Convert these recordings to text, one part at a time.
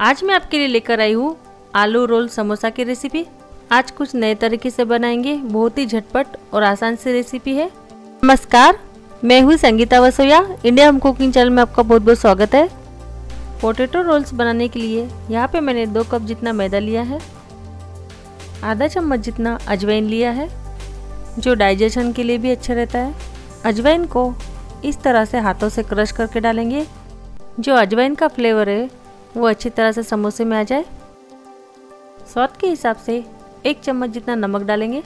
आज मैं आपके लिए लेकर आई हूँ आलू रोल समोसा की रेसिपी आज कुछ नए तरीके से बनाएँगे। बहुत ही झटपट और आसान सी रेसिपी है। नमस्कार, मैं हूँ Sangeeta Vasoya. India home cooking channel में आपका बहुत बहुत स्वागत है। पोटैटो रोल्स बनाने के लिए यहाँ पे मैंने दो कप जितना मैदा लिया है, आधा चम्मच जितना अजवाइन लिया है, जो डाइजेशन के लिए भी अच्छा रहता है। अजवाइन को इस तरह से हाथों से क्रश करके डालेंगे। जो अजवाइन का फ्लेवर है वो अच्छी तरह से समोसे में आ जाए। स्वाद के हिसाब से एक चम्मच जितना नमक डालेंगे।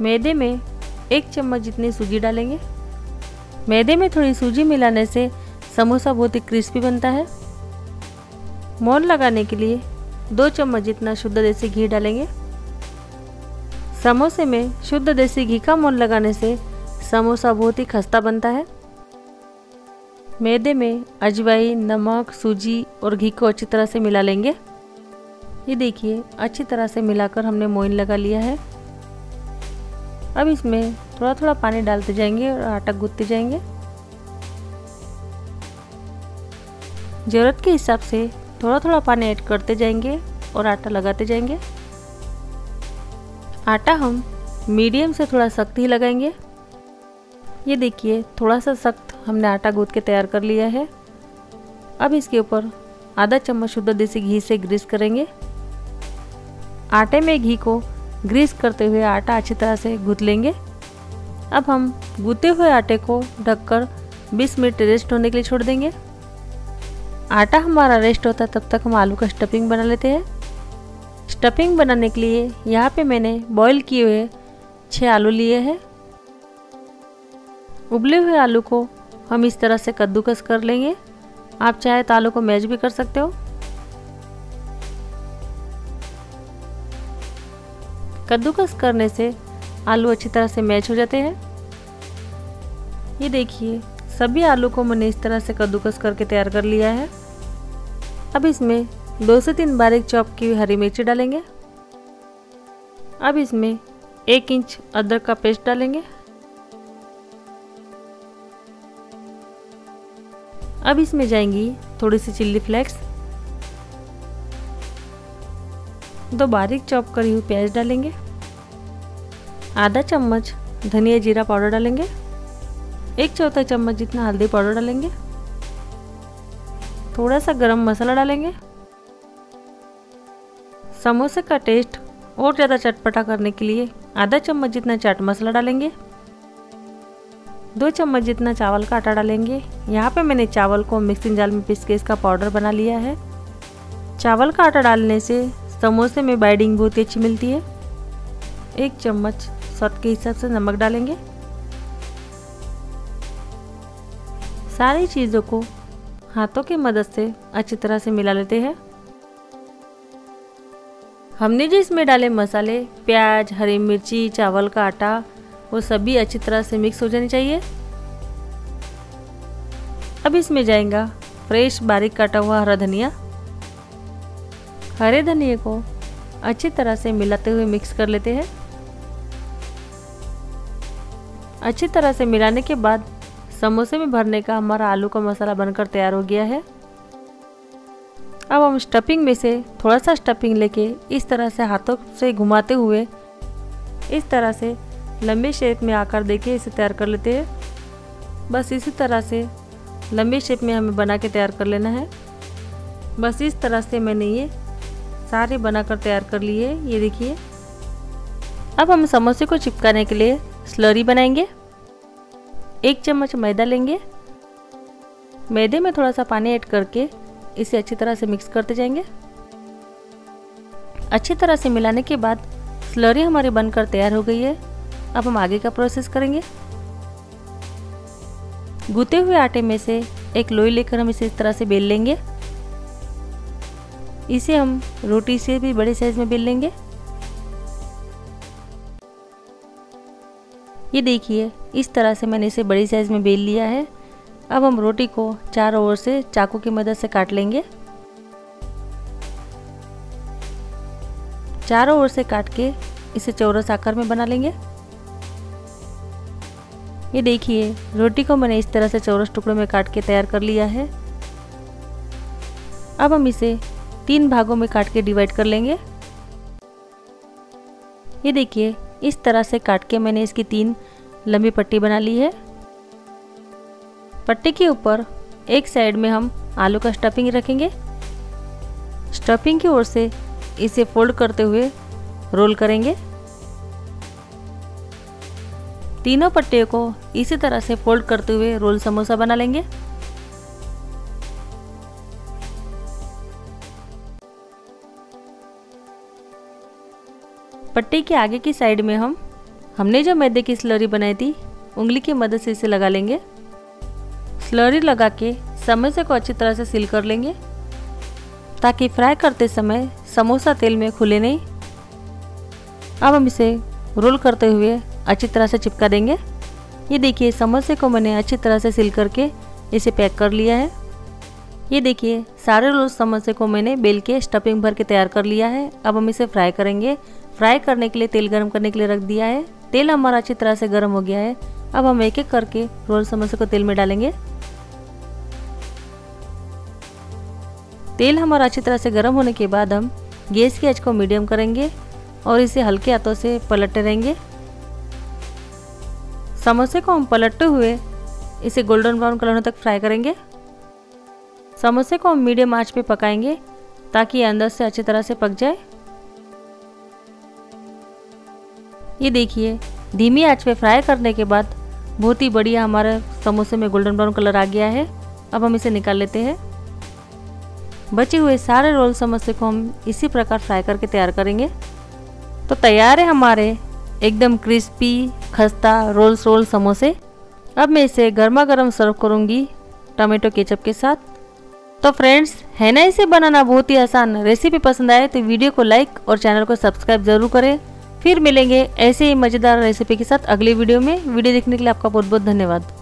मैदे में एक चम्मच जितनी सूजी डालेंगे। मैदे में थोड़ी सूजी मिलाने से समोसा बहुत ही क्रिस्पी बनता है। मोन लगाने के लिए दो चम्मच जितना शुद्ध देसी घी डालेंगे। समोसे में शुद्ध देसी घी का मोन लगाने से समोसा बहुत ही खस्ता बनता है। मैदे में अजवाइन, नमक, सूजी और घी को अच्छी तरह से मिला लेंगे। ये देखिए, अच्छी तरह से मिलाकर हमने मोइन लगा लिया है। अब इसमें थोड़ा थोड़ा पानी डालते जाएँगे और आटा गूंथते जाएँगे। ज़रूरत के हिसाब से थोड़ा थोड़ा पानी ऐड करते जाएँगे और आटा लगाते जाएँगे। आटा हम मीडियम से थोड़ा सख्त ही लगाएँगे। ये देखिए, थोड़ा सा सख्त हमने आटा गूंथ के तैयार कर लिया है। अब इसके ऊपर आधा चम्मच शुद्ध देसी घी से ग्रीस करेंगे। आटे में घी को ग्रीस करते हुए आटा अच्छी तरह से गूंथ लेंगे। अब हम गूथे हुए आटे को ढककर 20 मिनट रेस्ट होने के लिए छोड़ देंगे। आटा हमारा रेस्ट होता है तब तक हम आलू का स्टफिंग बना लेते हैं। स्टफिंग बनाने के लिए यहाँ पे मैंने बॉईल किए हुए छः आलू लिए हैं। उबले हुए आलू को हम इस तरह से कद्दूकस कर लेंगे। आप चाहे तो आलू को मैच भी कर सकते हो। कद्दूकस करने से आलू अच्छी तरह से मैच हो जाते हैं। ये देखिए, सभी आलू को मैंने इस तरह से कद्दूकस करके तैयार कर लिया है। अब इसमें दो से तीन बारीक चॉप की हुई हरी मिर्ची डालेंगे। अब इसमें एक इंच अदरक का पेस्ट डालेंगे। अब इसमें जाएँगी थोड़ी सी चिल्ली फ्लेक्स। दो बारीक चॉप करी हुई प्याज डालेंगे। आधा चम्मच धनिया जीरा पाउडर डालेंगे। एक चौथा चम्मच जितना हल्दी पाउडर डालेंगे। थोड़ा सा गरम मसाला डालेंगे। समोसे का टेस्ट और ज़्यादा चटपटा करने के लिए आधा चम्मच जितना चाट मसाला डालेंगे। दो चम्मच जितना चावल का आटा डालेंगे। यहाँ पे मैंने चावल को मिक्सिंग जाल में पीस के इसका पाउडर बना लिया है। चावल का आटा डालने से समोसे में बाइडिंग बहुत अच्छी मिलती है। एक चम्मच स्वाद के हिसाब से नमक डालेंगे। सारी चीज़ों को हाथों की मदद से अच्छी तरह से मिला लेते हैं। हमने जो इसमें डाले मसाले, प्याज, हरी मिर्ची, चावल का आटा वो सभी अच्छी तरह से मिक्स हो जानी चाहिए। अब इसमें जाएगा फ्रेश बारीक काटा हुआ हरा धनिया। हरे धनिया को अच्छी तरह से मिलाते हुए मिक्स कर लेते हैं। अच्छी तरह से मिलाने के बाद समोसे में भरने का हमारा आलू का मसाला बनकर तैयार हो गया है। अब हम स्टफिंग में से थोड़ा सा स्टफिंग लेके इस तरह से हाथों से घुमाते हुए इस तरह से लंबे शेप में आकार देके इसे तैयार कर लेते हैं। बस इसी तरह से लंबे शेप में हमें बना के तैयार कर लेना है। बस इस तरह से मैंने ये सारे बनाकर तैयार कर लिए ये देखिए। अब हम समोसे को चिपकाने के लिए स्लरी बनाएँगे। एक चम्मच मैदा लेंगे। मैदे में थोड़ा सा पानी ऐड करके इसे अच्छी तरह से मिक्स करते जाएँगे। अच्छी तरह से मिलाने के बाद स्लरी हमारी बनकर तैयार हो गई है। अब हम आगे का प्रोसेस करेंगे। गूते हुए आटे में से एक लोई लेकर हम इसे इस तरह से बेल लेंगे। इसे हम रोटी से भी बड़े साइज़ में बेल लेंगे। ये देखिए, इस तरह से मैंने इसे बड़ी साइज़ में बेल लिया है। अब हम रोटी को चार ओर से चाकू की मदद से काट लेंगे। चारों ओर से काट के इसे चौरस आकार में बना लेंगे। ये देखिए, रोटी को मैंने इस तरह से चौरस टुकड़ों में काट के तैयार कर लिया है। अब हम इसे तीन भागों में काट के डिवाइड कर लेंगे। ये देखिए, इस तरह से काट के मैंने इसकी तीन लंबी पट्टी बना ली है। पट्टी के ऊपर एक साइड में हम आलू का स्टफिंग रखेंगे। स्टफिंग की ओर से इसे फोल्ड करते हुए रोल करेंगे। तीनों पट्टियों को इसी तरह से फोल्ड करते हुए रोल समोसा बना लेंगे। पट्टी के आगे की साइड में हम, हमने जो मैदे की स्लरी बनाई थी, उंगली की मदद से इसे लगा लेंगे। स्लरी लगा के समोसे को अच्छी तरह से सील कर लेंगे, ताकि फ्राई करते समय समोसा तेल में खुले नहीं। अब हम इसे रोल करते हुए अच्छी तरह से चिपका देंगे। ये देखिए समोसे को मैंने अच्छी तरह से सिल करके इसे पैक कर लिया है। ये देखिए, सारे रोल समोसे को मैंने बेल के स्टफिंग भर के तैयार कर लिया है। अब हम इसे फ्राई करेंगे। फ्राई करने के लिए तेल गर्म करने के लिए रख दिया है। तेल हमारा अच्छी तरह से गर्म हो गया है। अब हम एक एक करके रोल समोसे को तेल में डालेंगे। तेल हमारा अच्छी तरह से गर्म होने के बाद हम गैस की आँच को मीडियम करेंगे और इसे हल्के हाथों से पलटते रहेंगे। समोसे को हम पलटते हुए इसे गोल्डन ब्राउन कलर तक फ्राई करेंगे। समोसे को हम मीडियम आँच पे पकाएँगे ताकि ये अंदर से अच्छी तरह से पक जाए। ये देखिए, धीमी आँच पे फ्राई करने के बाद बहुत ही बढ़िया हमारे समोसे में गोल्डन ब्राउन कलर आ गया है। अब हम इसे निकाल लेते हैं। बचे हुए सारे रोल समोसे को हम इसी प्रकार फ्राई करके तैयार करेंगे। तो तैयार है हमारे एकदम क्रिस्पी, खस्ता रोल्स रोल समोसे। अब मैं इसे गर्मा गर्म सर्व करूँगी टमेटो केचप के साथ। तो फ्रेंड्स, है ना इसे बनाना बहुत ही आसान रेसिपी पसंद आए तो वीडियो को लाइक और चैनल को सब्सक्राइब ज़रूर करें। फिर मिलेंगे ऐसे ही मज़ेदार रेसिपी के साथ अगली वीडियो में। वीडियो देखने के लिए आपका बहुत बहुत धन्यवाद।